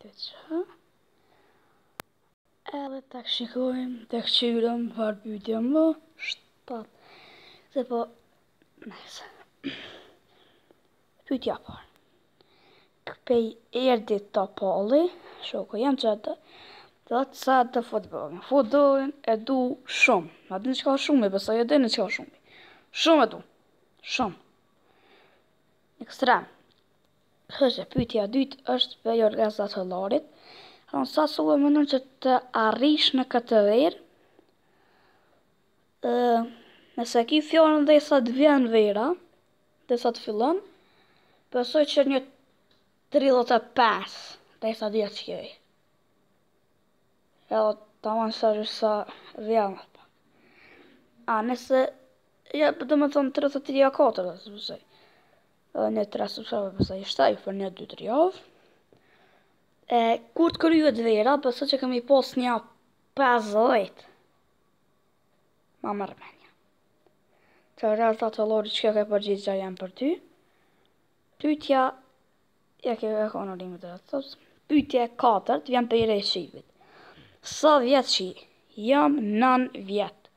Të qa? Edhe të shikojmë, të kqyrim çfarë pytje m'keni shtru. Se po, nëse. Pytja parë. Kjo po m'erdhi te Pali, shoku jem, që thotë a e do ti futbollin. Futbollin e du shumë, ma dhe në gjak shumë, besoj e kam në gjak shumë. Shumë e du, shumë. Ekstrem. Kështu pyetja e dytë është për Jorgen Zatollarit. Unë sa sub e mendon që të arrish në këtë verë, e, nëse ki fjalën derisa të vjen vera, derisa të fillon, besoj që nja 35, dhe sa dhja që kjoj. Edhe domethënë derisa vjen. A nëse, ja, domethonë 33 a 4, besoj. Edhe ne tre subscribe për sa i shtaj për një dy-tri javë. E kur të kryhet vera, besoj që kam me i pas nja 50, ma merr menja. Të rrërë të të lori që ke përgjigjen jem për ty. Pytja, ja ke e konë rrimë të të tëpës. Pytja e katër, të vjen prej shqipit. Sa vjeç je? Jam nan vjet.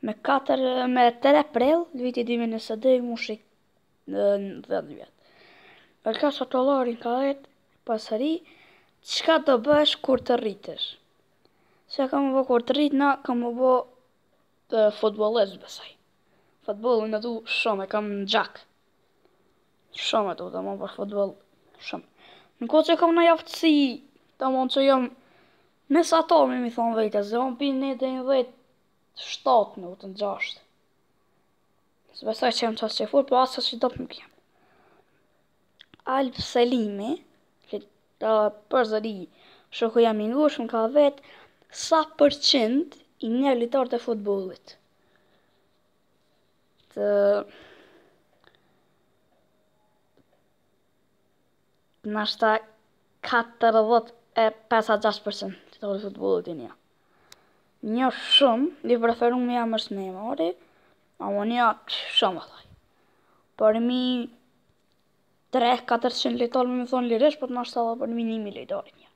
Me 4, me 3 prill, në vitin 2022, mushi në 10 vjet. Në ka sa dollari ka vet pasuri, çka do bësh kur të rritesh? Çka kam me u bo kur të rritna, kam me u bo futbollist besoj. Futbollin e du shumë, e kam në gjak. Shumë e du futbollin. Shumë. N'qoftë që kam najfarë aftësie, të mund që jam me sa ta me mi thonë vejtë, zë më pinë një dhe një dhejtë, shtatë në utën gjashtë. S'besoj që jam qasë që furë, po asë që do të nuk jam. Alp Selimi, përsëri shoku jem i ngushtë, më ka vet, sa përqind i njeh lojtarët e futbollit. Të... ndoshta katërdhjetë e pesë a gjashtëdhjetë për qind lojtarët e futbollit i njoh. Njoh shumë, i preferum jem është Neymari, ama njoh shumë valla. Përmi 3-400 lojtarë domethonë lirisht, po ndoshta edhe përmi 1000 lojtarë i njoh.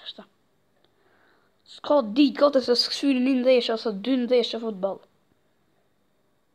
Qështë? S'ka ditë gati se s'kqyri një ndeshë ose dy ndeshë futboll.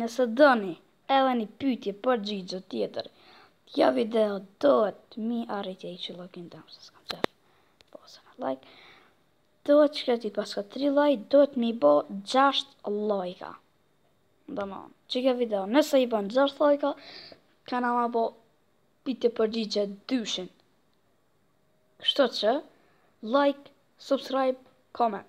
Nëse doni edhe një pyetje përgjigje tjetër, kjo video duhet mi arrit i qylokin tëm se s'kam qejf. Po se në like. Duhet që këti paska 3 like, duhet mi bo 6 like. Domethënë, që kjo video, nëse i bën 6 like, kena me bo pytje përgjigje dyshin. Kështu që, like, subscribe, comment.